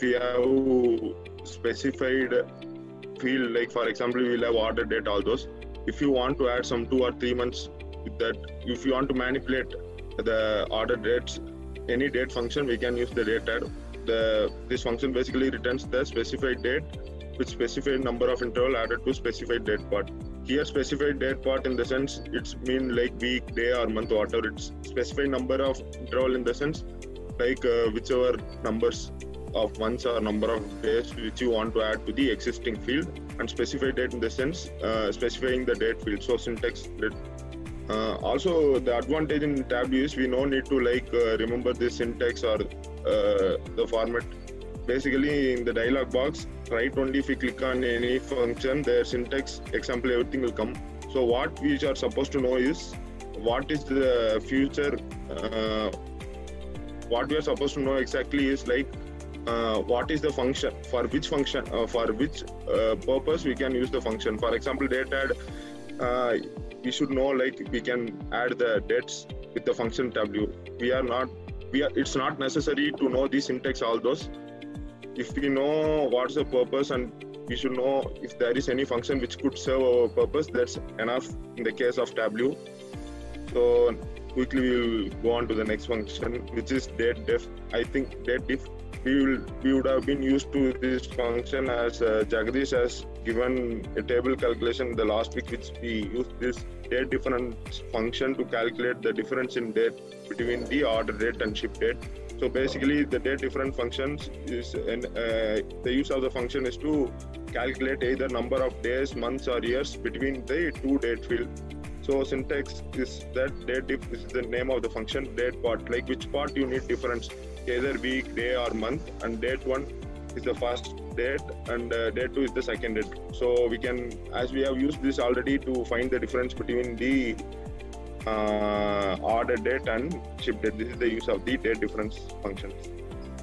if we have specified field, like for example, we will have order date, all those. If you want to add some two or three months that, if you want to manipulate the order dates, any date function, we can use the date add. The this function basically returns the specified date with specified number of interval added to specified date part. Here, specified date part in the sense it's mean like week, day, or month, whatever. It's specified number of interval in the sense like uh, whichever numbers of months or number of days which you want to add to the existing field and specify date in the sense uh, specifying the date field. So syntax. Uh, also the advantage in tableau is we no need to like uh, remember the syntax or uh, the format. Basically in the dialog box right only if we click on any function their syntax example everything will come. So what we are supposed to know is what is the future uh, what we are supposed to know exactly is like uh, what is the function for which function uh, for which uh, purpose we can use the function? For example date add uh, we should know like we can add the dates with the function w. We are not we are it's not necessary to know the syntax all those. If we know what's the purpose and we should know if there is any function which could serve our purpose that's enough in the case of tableau so quickly we will go on to the next function which is date diff. I think date diff we will we would have been used to this function as uh, jagadish has given a table calculation the last week which we used this date difference function to calculate the difference in date between the order date and ship date. So basically the date difference functions is and uh, the use of the function is to calculate either number of days months or years between the two date field. So syntax is that date diff is the name of the function date part like which part you need difference either week day or month and date one is the first date and uh, date two is the second date so we can as we have used this already to find the difference between the uh, order date and ship date this is the use of the date difference function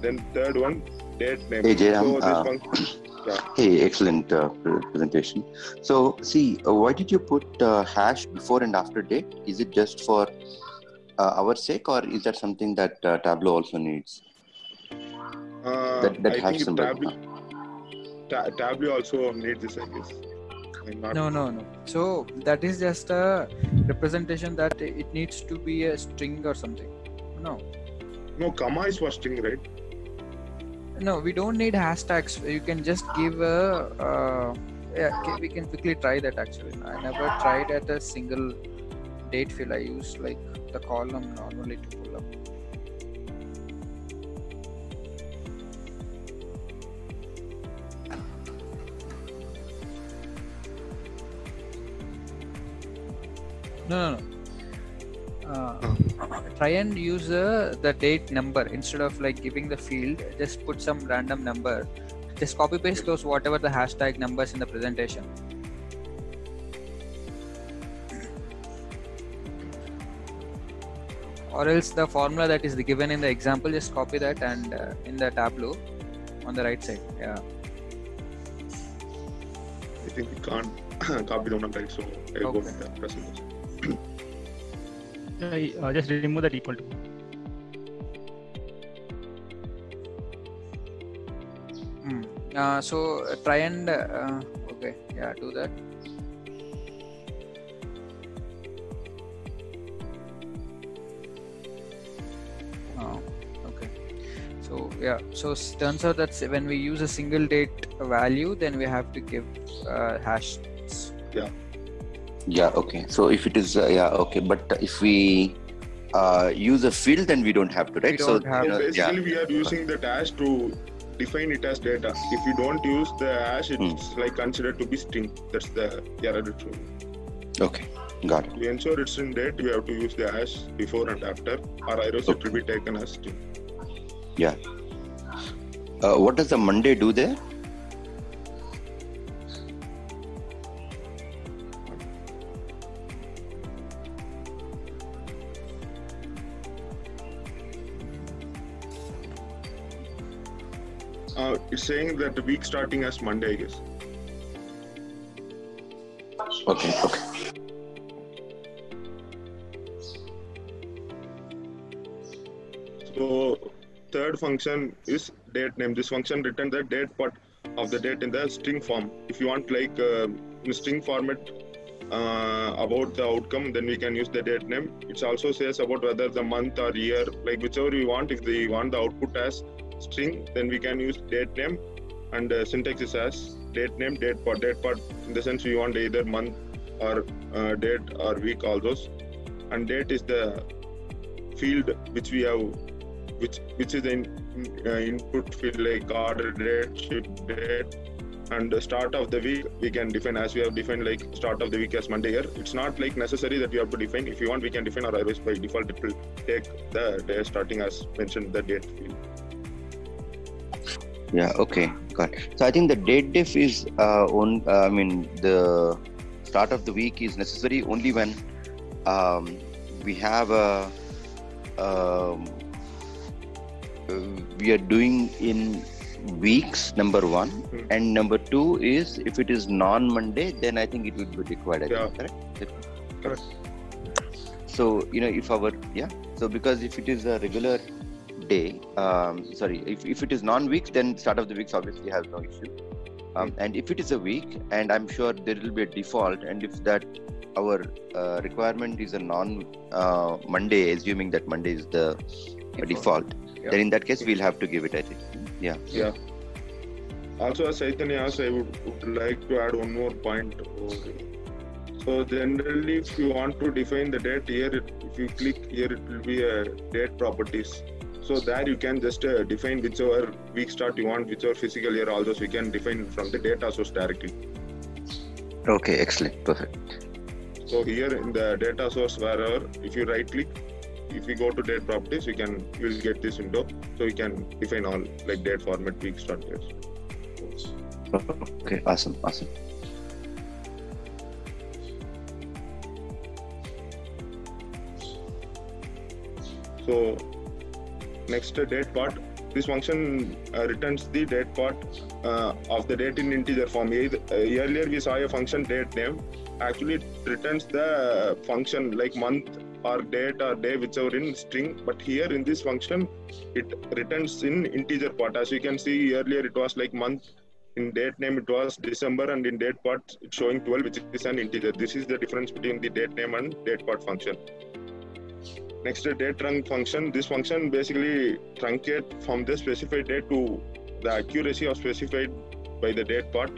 then third one date name Hey, Jayram, so this uh, yeah. Hey, excellent uh, presentation. So, see, uh, why did you put uh, hash before and after date? Is it just for uh, our sake, or is that something that uh, Tableau also needs? Uh, That- that I has think symbol. Tableau, ta- Tableau also needs this, I guess. No, no, no. So that is just a representation that it needs to be a string or something. No, No, comma is for string, right? no, we don't need hashtags. You can just give a. Uh, yeah, we can quickly try that actually. I never tried at a single date field. I use like the column normally to pull up. No, no, no. Uh, try and use uh, the date number instead of like giving the field. Just put some random number. Just copy paste those whatever the hashtag numbers in the presentation. Or else the formula that is given in the example, just copy that and uh, in the tableau on the right side. Yeah. I think we can't copy down and write, so I'll go Okay. with the presentation. Uh, uh, just remove that equal to. Hmm. Uh, so uh, try and uh, okay, yeah, do that. Yeah, so s- turns out that when we use a single date value, then we have to give uh, hash. Yeah, Yeah, okay. So if it is, uh, yeah, okay. But if we uh, use a field, then we don't have to, right? don't so, have you know, basically, yeah. we are using the hash to define it as data. If you don't use the hash, it's like considered to be string. That's the error it. Okay, got it. To ensure it's in date, we have to use the hash before and after, or else it will be taken as string. Yeah. Uh, what does the Monday do there? Uh, it's saying that the week starting as Monday, I guess. Okay, okay. Function is date name. This function returns the date part of the date in the string form. If you want like uh, in string format uh, about the outcome, then we can use the date name. It also says about whether the month or year, like whichever we want. If we want the output as string, then we can use date name, and uh, syntax is as date name, date part, date part. In the sense we want either month or uh, date or week, all those. And date is the field which we have, which which is the in, uh, input field like order date, ship date, and the start of the week we can define as we have defined like start of the week as monday here it's not like necessary that you have to define if you want we can define or otherwise by default it will take the day starting as mentioned the date field Yeah. Okay. Got. It. So I think the date diff is uh, on. Uh, I mean, the start of the week is necessary only when um, we have a. Um, we are doing in weeks number one. Hmm. and number two is if it is non-monday then i think it would be required Yeah. think, correct Correct. so you know if our yeah. So because if it is a regular day um sorry if, if it is non-weeks then start of the weeks obviously has no issue. Um, and if it is a week and i'm sure there will be a default and if that our uh, requirement is a non uh, monday assuming that monday is the uh, default Yeah. then in that case we'll have to give it i think yeah Yeah. Also, as Chaitanya asked, I would, would like to add one more point. So generally, if you want to define the date here, it, if you click here, it will be a date properties. So there you can just uh, define whichever week start you want, whichever physical year, all those we can define from the data source directly. okay excellent perfect So here in the data source, wherever, if you right click, if we go to date properties, we can you will get this window. So we can define all like date format, week start dates. okay awesome awesome So next uh, date part, this function uh, returns the date part uh, of the date in integer form. Either, uh, earlier we saw a function date name. Actually, it returns the function like month or date or day, whichever in string. But here in this function, it returns in integer part. As you can see earlier, it was like month. In date name, it was December, and in date part, it's showing 12, which is an integer. This is the difference between the date name and date part function. Next, the date trunc function. This function basically truncate from the specified date to the accuracy of specified by the date part.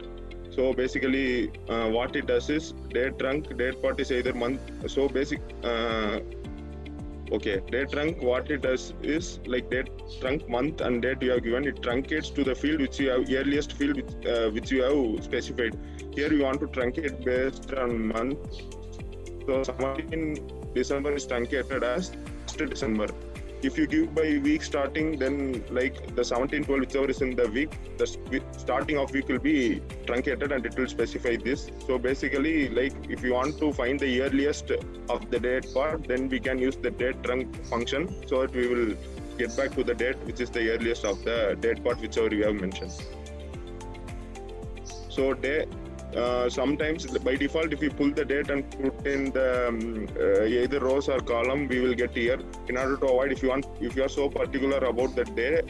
So basically, uh, what it does is date trunc, date part is either month. So basic, uh, okay, date trunc. What it does is like date trunc month and date you have given. It truncates to the field which you have earliest field which, uh, which you have specified. Here you want to truncate based on month. So 17 December is truncated as 1st December. If you give by week starting, then like the 17, 12, whichever is in the week, the starting of week will be truncated and it will specify this. So basically, like if you want to find the earliest of the date part, then we can use the date trunc function so that we will get back to the date which is the earliest of the date part whichever you have mentioned. So day uh, sometimes by default if we pull the date and put in the um, uh, either rows or column we will get here. In order to avoid if you want if you are so particular about the day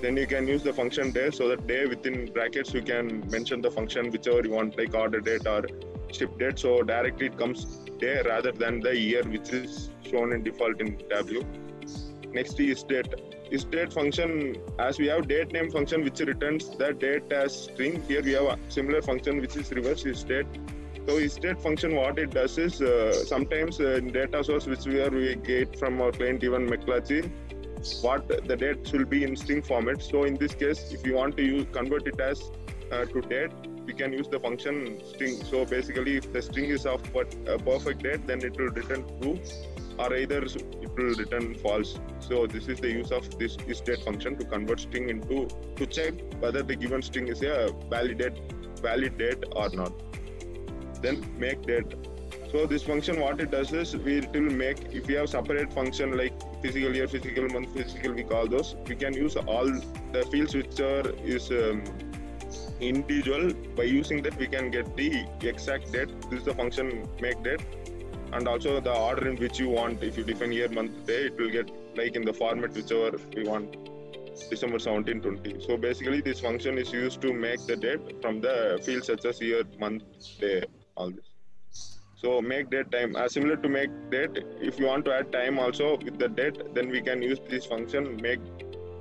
then you can use the function day. So that day within brackets you can mention the function whichever you want like order date or ship date. So directly it comes day rather than the year which is shown in default in w. Next is date is date function as we have date name function which returns the date as string here we have a similar function which is reverse is date so is date function what it does is uh, sometimes uh, in data source which we are we get from our client even McClatchy what the date will be in string format. So in this case if you want to use convert it as uh, to date we can use the function string so basically if the string is of what a perfect date then it will return true or either it will return false. So this is the use of this isDate function to convert string into to check whether the given string is a valid date, valid date or not. Then make date. So this function what it does is we it will make if we have separate function like physical year, physical month, physical week, all those we can use all the fields which are is um, individual. By using that we can get the exact date. This is the function make date and also the order in which you want if you define year month day it will get like in the format whichever we want December 17, 20. So basically, this function is used to make the date from the fields such as year, month, day, all this. So make date time. Uh, similar to make date, if you want to add time also with the date, then we can use this function make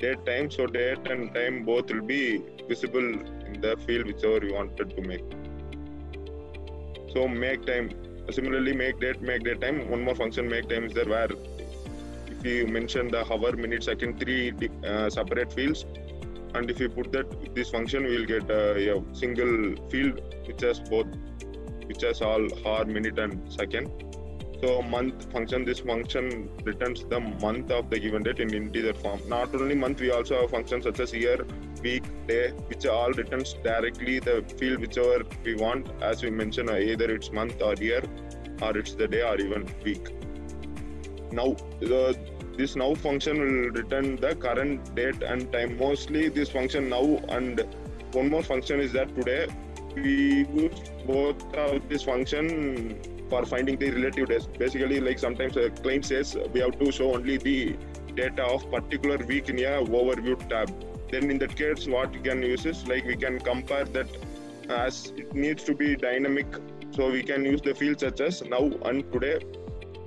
date time. So date and time both will be visible in the field whichever you wanted to make. So make time. Similarly, make date, make date time. One more function make time is there where if you mention the hour, minute, second, three uh, separate fields, and if you put that this function, we will get a, a single field which has both, which has all hour, minute, and second. So month function, this function returns the month of the given date in integer form. Not only month, we also have functions such as year, week, day, which all returns directly the field whichever we want. As we mentioned, uh, either it's month or year, or it's the day or even week. Now, the, this now function will return the current date and time. Mostly, this function now and one more function is that today we use both of this function for finding the relative days. Basically, like sometimes a client says we have to show only the data of particular week in a overview tab. Then in that case, what you can use is like we can compare that as it needs to be dynamic. So we can use the fields such as now and today.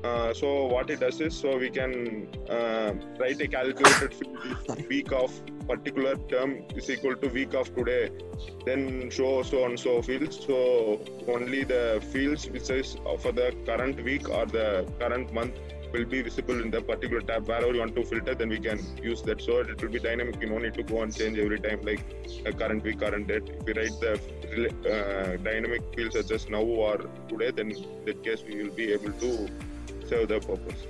Uh, so what it does is so we can uh, write a calculated week of particular term is equal to week of today then show so and so fields so only the fields which is for the current week or the current month will be visible in the particular tab. Wherever you want to filter then we can use that. So it will be dynamic. You don't need to go and change every time like a current week current date. If we write the uh, dynamic fields such as now or today then in that case we will be able to serve the purpose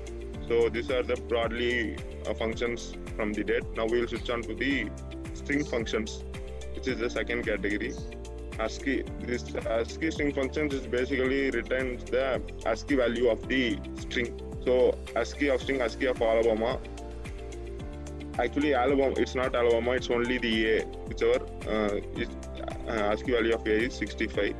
so these are the broadly uh, functions from the date. Now we will switch on to the string functions, which is the second category. ASCII. This ASCII string functions is basically returns the ASCII value of the string. So ASCII of string, ASCII of Alabama. Actually, Alabama, it's not Alabama, it's only the A, whichever uh, is uh, ASCII value of A is 65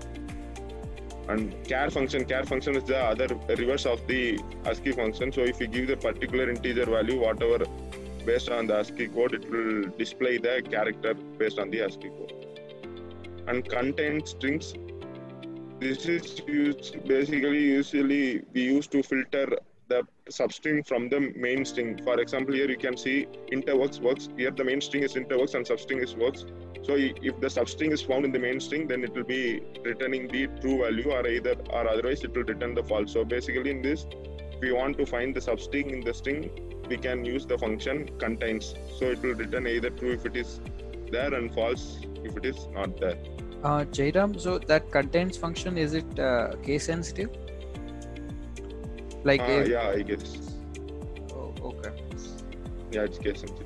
and char function char function is the other reverse of the ASCII function. So if you give the particular integer value whatever based on the ASCII code it will display the character based on the ASCII code. And contain strings this is used basically usually we use to filter the substring from the main string. For example here you can see interworks works. Here the main string is interworks and substring is works so if the substring is found in the main string, then it will be returning the true value or either or otherwise it will return the false. So basically in this, if we want to find the substring in the string, we can use the function contains. So it will return either true if it is there and false if it is not there. Uh, Jairam, so that contains function, is it uh, case sensitive? Like uh, if, yeah, I guess. Oh, okay. Yeah, it's case sensitive.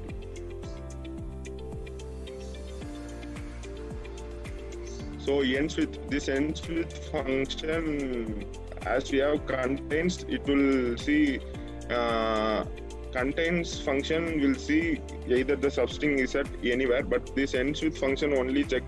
So ends with this ends with function. As we have contains it will see uh, contains function will see either the substring is at anywhere but this ends with function only check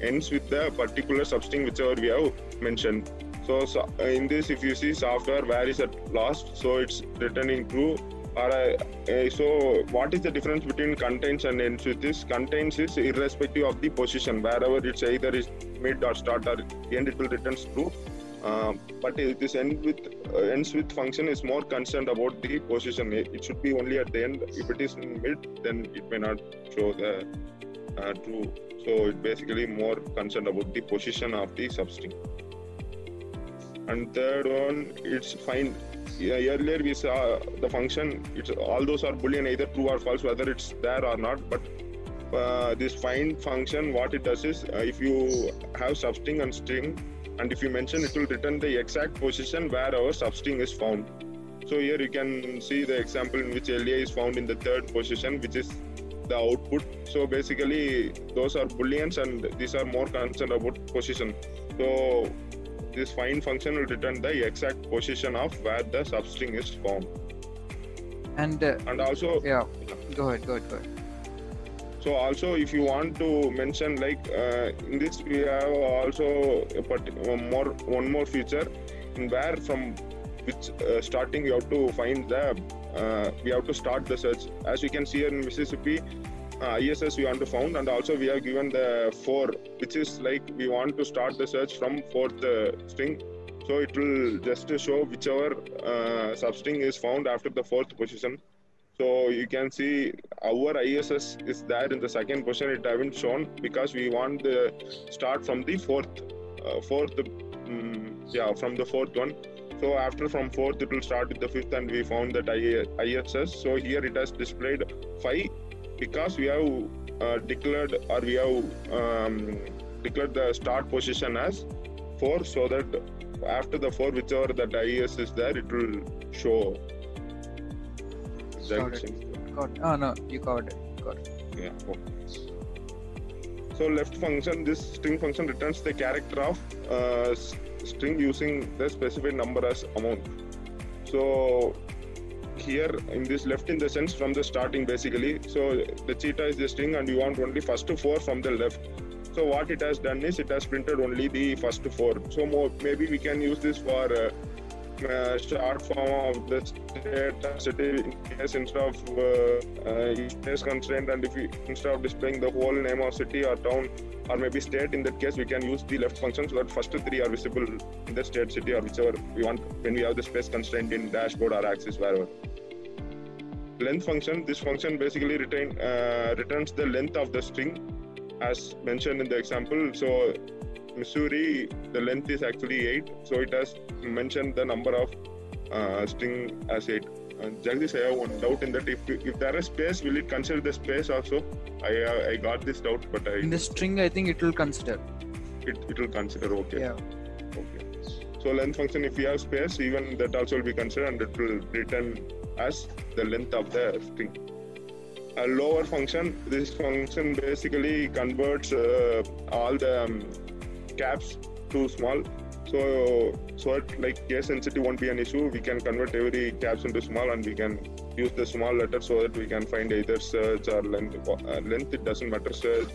ends with the particular substring whichever we have mentioned. So, so in this if you see software where is at last so it's returning true or uh, so what is the difference between contains and ends? Contains is irrespective of the position. Wherever it's either is mid or start or end it will return true. Uh, but this end with uh, ends with function is more concerned about the position it should be only at the end. If it is mid then it may not show the uh, true. So it basically more concerned about the position of the substring. And third one it's find yeah, earlier we saw the function it's all those are boolean either true or false whether it's there or not but uh, this find function what it does is uh, if you have substring and string and if you mention it will return the exact position where our substring is found. So here you can see the example in which LA is found in the third position which is the output. So basically those are booleans and these are more concerned about position. So this find function will return the exact position of where the substring is found. And uh, And also, yeah, go ahead, go ahead, go ahead. so also if you want to mention like uh, in this we have also a one more one more feature in where from which uh, starting you have to find the uh, we have to start the search as you can see here in mississippi uh, iss we want to found and also we have given the four which is like we want to start the search from fourth uh, string so it will just show whichever uh, substring is found after the fourth position so you can see our ISS is there in the second position. It haven't shown because we want the start from the fourth, uh, fourth, um, yeah, from the fourth one. So after from fourth, it will start with the fifth, and we found that ISS. So here it has displayed five because we have uh, declared or we have um, declared the start position as four, so that after the four, whichever that IS is there, it will show Got it. Got it. Oh no, you covered it. Got it. Yeah. Okay. So left function, this string function returns the character of uh, string using the specified number as amount. So here in this left in the sense from the starting basically. So the cheetah is the string and you want only first to four from the left. So what it has done is it has printed only the first four. So more, maybe we can use this for uh, uh, short form of the state city in case instead of uh, uh, space constraint and if we instead of displaying the whole name of city or town or maybe state in that case we can use the left function so that first three are visible in the state city or whichever we want when we have the space constraint in dashboard or axis wherever. Length function this function basically retain, uh, returns the length of the string as mentioned in the example. So Missouri, the length is actually 8, so it has mentioned the number of uh, string as 8. Uh, Jagdish, I have one doubt in that if if there is space, will it consider the space also? I uh, I got this doubt, but I in the string, I think it will consider. It, it will consider okay. Yeah. Okay. So length function, if you have space, even that also will be considered, and it will return as the length of the string. A lower function, this function basically converts uh, all the um, caps too small. So so it, like case sensitivity won't be an issue. We can convert every caps into small and we can use the small letter so that we can find either search or length uh, length. It doesn't matter. Search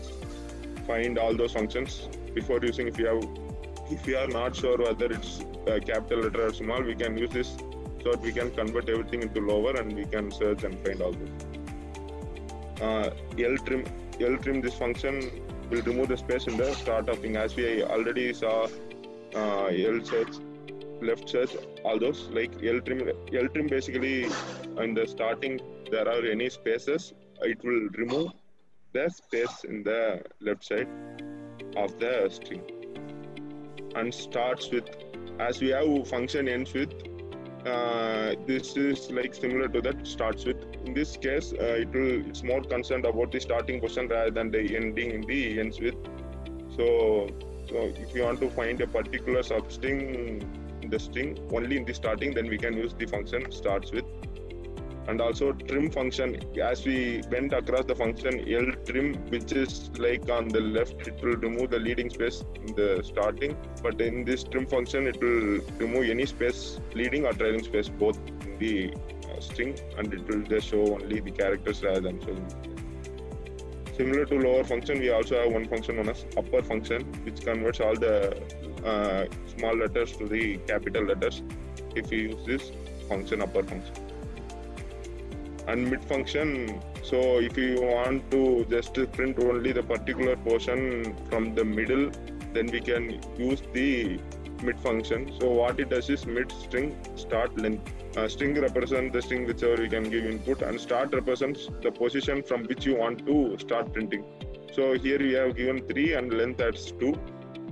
find all those functions. Before using if you have if you are not sure whether it's capital letter or small we can use this so that we can convert everything into lower and we can search and find all this uh, L trim L trim this function will remove the space in the start of thing as we already saw uh, L search, left search, all those like L trim. L trim basically in the starting there are any spaces, it will remove the space in the left side of the string and starts with as we have function ends with uh, this is like similar to that starts with in this case uh, it will it's more concerned about the starting position rather than the ending in the ends with. So, so if you want to find a particular substring in the string only in the starting then we can use the function starts with. And also trim function as we went across the function l trim which is like on the left it will remove the leading space in the starting. But in this trim function it will remove any space leading or trailing space both in the string and it will just show only the characters rather than showing similar to lower function we also have one function known as upper function which converts all the uh, small letters to the capital letters if you use this function upper function. And mid function so if you want to just print only the particular portion from the middle then we can use the mid function so what it does is mid string start length. Uh, string represents the string whichever you can give input and start represents the position from which you want to start printing. So here we have given 3 and length as 2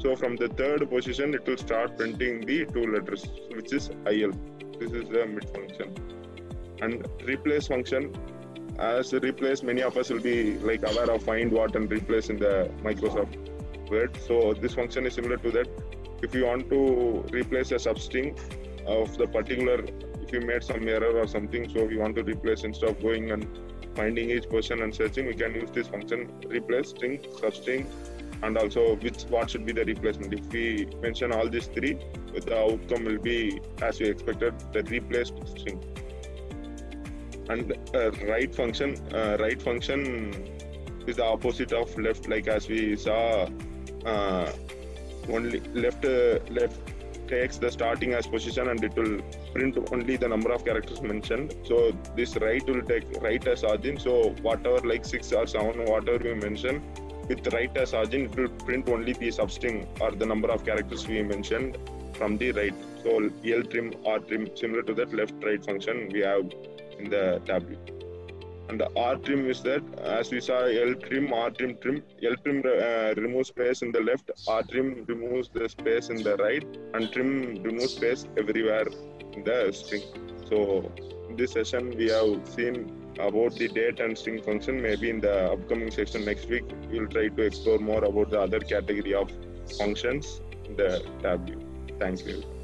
so from the third position it will start printing the two letters which is il this is the mid function and replace function as replace many of us will be like aware of find what and replace in the microsoft word. So this function is similar to that if you want to replace a substring of the particular if you made some error or something so we want to replace instead of going and finding each person and searching we can use this function replace string substring and also which what should be the replacement. If we mention all these three the outcome will be as we expected the replaced string. And uh, right function uh, right function is the opposite of left like as we saw uh, only left uh, left takes the starting as position and it will print only the number of characters mentioned. So this right will take right as origin. So whatever like six or seven, whatever we mention, with right as origin, it will print only the substring or the number of characters we mentioned from the right. So L trim, R trim, similar to that left right function we have in the tableau. And the R trim is that as we saw L trim, R trim, trim. L trim uh, removes space in the left, R trim removes the space in the right, and trim removes space everywhere in the string. So in this session we have seen about the date and string function. Maybe in the upcoming section next week we'll try to explore more about the other category of functions in the tableau. Thank you.